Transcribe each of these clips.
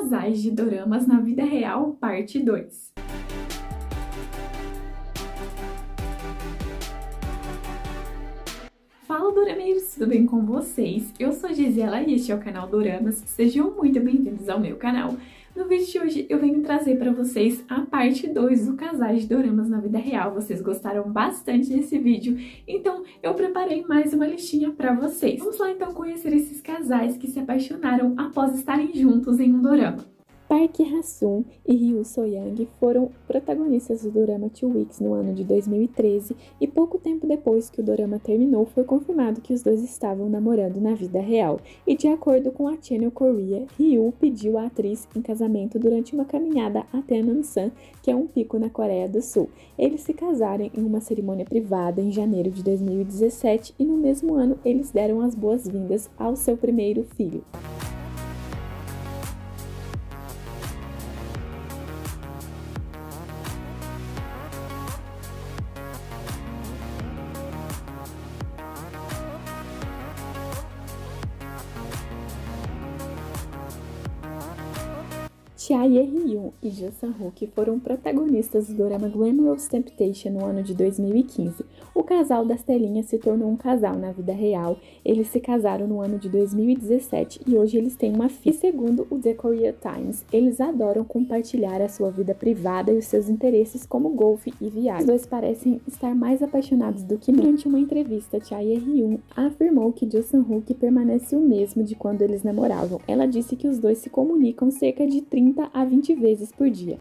Casais de Doramas na Vida Real, parte 2. Fala Dorameiros, tudo bem com vocês? Eu sou Gisela e este é o canal Doramas, sejam muito bem-vindos ao meu canal. No vídeo de hoje eu venho trazer para vocês a parte 2 do Casais de Doramas na Vida Real. Vocês gostaram bastante desse vídeo, então eu preparei mais uma listinha para vocês. Vamos lá então conhecer esses casais que se apaixonaram após estarem juntos em um dorama. Park Ha-sung e Ryu So-young foram protagonistas do drama Two Weeks no ano de 2013 e pouco tempo depois que o drama terminou foi confirmado que os dois estavam namorando na vida real. E de acordo com a Channel Korea, Ryu pediu a atriz em casamento durante uma caminhada até Namsan, que é um pico na Coreia do Sul. Eles se casaram em uma cerimônia privada em janeiro de 2017 e no mesmo ano eles deram as boas-vindas ao seu primeiro filho. Cha Ye-hyun e Jo Sang-hook foram protagonistas do drama Glamorous Temptation no ano de 2015. O casal das telinhas se tornou um casal na vida real. Eles se casaram no ano de 2017 e hoje eles têm uma filha. E segundo o The Korea Times, eles adoram compartilhar a sua vida privada e os seus interesses como golfe e viagem. Os dois parecem estar mais apaixonados do que. Durante uma entrevista, Cha Ye-hyun afirmou que Jo Sang-hook permanece o mesmo de quando eles namoravam. Ela disse que os dois se comunicam cerca de 30 a 20 vezes por dia.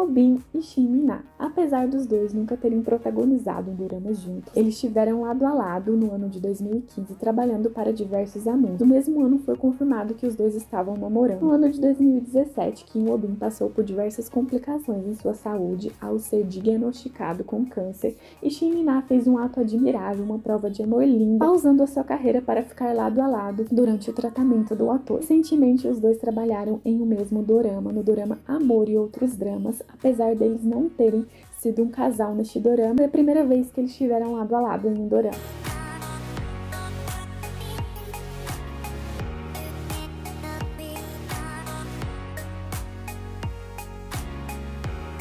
Kim Obin e Shin Mina. Apesar dos dois nunca terem protagonizado um drama juntos, eles estiveram lado a lado no ano de 2015 trabalhando para diversos anúncios. No mesmo ano foi confirmado que os dois estavam namorando. No ano de 2017, Kim Obin passou por diversas complicações em sua saúde ao ser diagnosticado com câncer e Shin Mina fez um ato admirável, uma prova de amor linda, pausando a sua carreira para ficar lado a lado durante o tratamento do ator. Recentemente, os dois trabalharam em o um mesmo dorama, no dorama Amor e Outros Dramas, apesar deles não terem sido um casal neste dorama, foi a primeira vez que eles estiveram lado a lado em um dorama.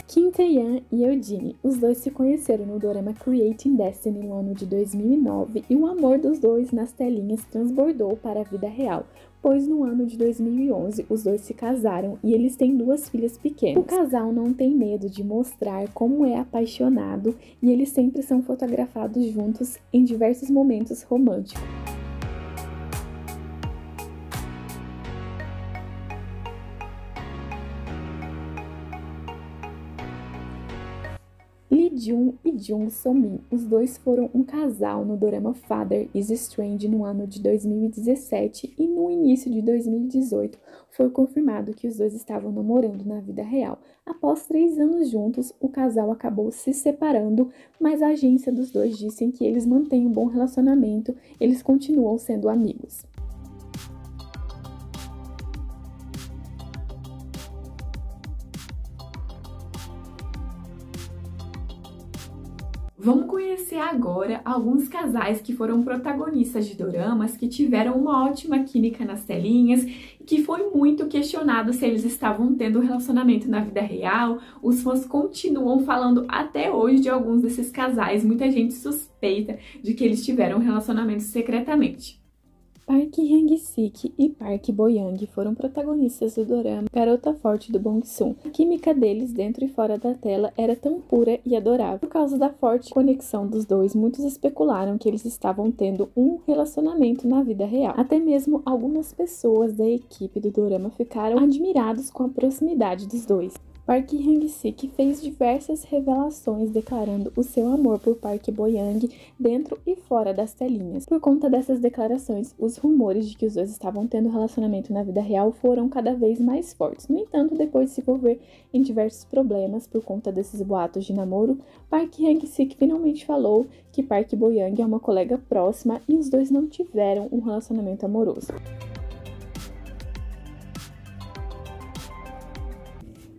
Kim Tae-yan e Eugene. Os dois se conheceram no dorama Creating Destiny no ano de 2009 e o amor dos dois nas telinhas transbordou para a vida real, pois no ano de 2011 os dois se casaram e eles têm duas filhas pequenas. O casal não tem medo de mostrar como é apaixonado e eles sempre são fotografados juntos em diversos momentos românticos. Lee Jun e Jung So-min. Os dois foram um casal no dorama Father is Strange no ano de 2017 e no início de 2018 foi confirmado que os dois estavam namorando na vida real. Após três anos juntos, o casal acabou se separando, mas a agência dos dois disse que eles mantêm um bom relacionamento, eles continuam sendo amigos. Vamos conhecer agora alguns casais que foram protagonistas de doramas, que tiveram uma ótima química nas telinhas e que foi muito questionado se eles estavam tendo um relacionamento na vida real. Os fãs continuam falando até hoje de alguns desses casais. Muita gente suspeita de que eles tiveram um relacionamento secretamente. Park Hyung-sik e Park Bo-young foram protagonistas do dorama Garota Forte do Bong-soon. A química deles dentro e fora da tela era tão pura e adorável. Por causa da forte conexão dos dois, muitos especularam que eles estavam tendo um relacionamento na vida real. Até mesmo algumas pessoas da equipe do dorama ficaram admirados com a proximidade dos dois. Park Hyung-sik fez diversas revelações declarando o seu amor por Park Bo-young dentro e fora das telinhas. Por conta dessas declarações, os rumores de que os dois estavam tendo relacionamento na vida real foram cada vez mais fortes. No entanto, depois de se envolver em diversos problemas por conta desses boatos de namoro, Park Hyung-sik finalmente falou que Park Bo-young é uma colega próxima e os dois não tiveram um relacionamento amoroso.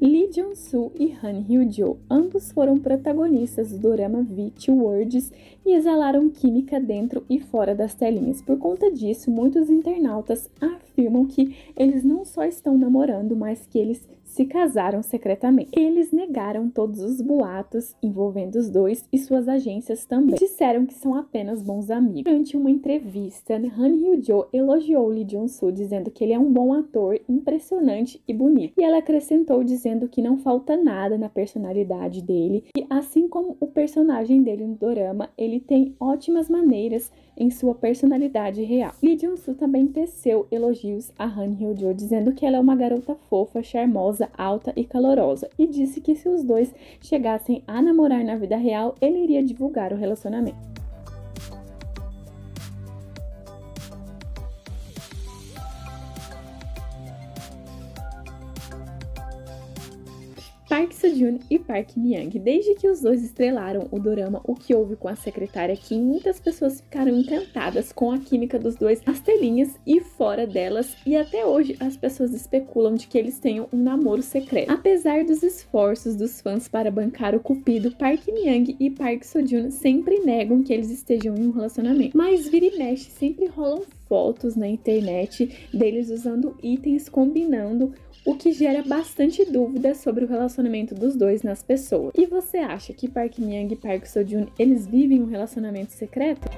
Lee Jong-soo e Han Hyo-jo, ambos foram protagonistas do dorama V Words e exalaram química dentro e fora das telinhas. Por conta disso, muitos internautas afirmam que eles não só estão namorando, mas que eles se casaram secretamente. Eles negaram todos os boatos envolvendo os dois e suas agências também. Disseram que são apenas bons amigos. Durante uma entrevista, Han Hyo-jo elogiou Lee Jong-soo, dizendo que ele é um bom ator, impressionante e bonito. E ela acrescentou dizendo que não falta nada na personalidade dele e assim como o personagem dele no dorama, ele tem ótimas maneiras em sua personalidade real. Lee Jong-soo também teceu elogios a Han Hyo-jo, dizendo que ela é uma garota fofa, charmosa, alta e calorosa, e disse que se os dois chegassem a namorar na vida real, ele iria divulgar o relacionamento. Park Seo-joon e Park Myung. Desde que os dois estrelaram o drama O que houve com a secretária Kim, muitas pessoas ficaram encantadas com a química dos dois nas telinhas e fora delas, e até hoje as pessoas especulam de que eles tenham um namoro secreto. Apesar dos esforços dos fãs para bancar o cupido, Park Myung e Park Seo-joon sempre negam que eles estejam em um relacionamento, mas vira e mexe sempre rolam fotos na internet deles usando itens combinando o que gera bastante dúvidas sobre o relacionamento dos dois nas pessoas. E você acha que Park Myung e Park Seo-joon eles vivem um relacionamento secreto?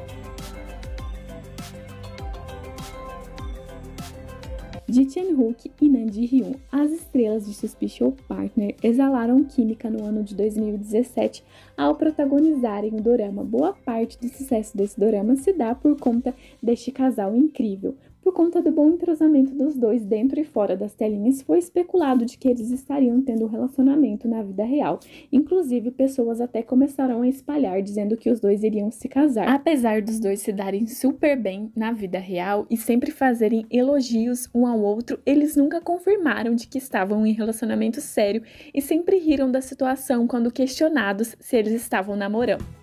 Ji Chen-hook e Nan Ji-hyun, as estrelas de Suspicious Partner, exalaram química no ano de 2017 ao protagonizarem o dorama. Boa parte do sucesso desse dorama se dá por conta deste casal incrível, por conta do bom entrosamento dos dois dentro e fora das telinhas, foi especulado de que eles estariam tendo um relacionamento na vida real. Inclusive, pessoas até começaram a espalhar dizendo que os dois iriam se casar. Apesar dos dois se darem super bem na vida real e sempre fazerem elogios um ao outro, eles nunca confirmaram de que estavam em relacionamento sério e sempre riram da situação quando questionados se eles estavam namorando.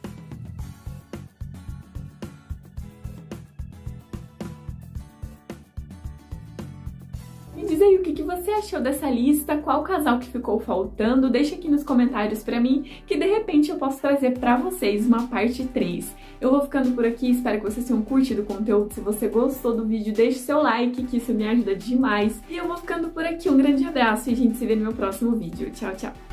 Diz aí o que, que você achou dessa lista, qual casal que ficou faltando, deixa aqui nos comentários pra mim, que de repente eu posso trazer pra vocês uma parte 3. Eu vou ficando por aqui, espero que vocês tenham curtido o conteúdo, se você gostou do vídeo, deixe seu like, que isso me ajuda demais. E eu vou ficando por aqui, um grande abraço e a gente se vê no meu próximo vídeo. Tchau, tchau!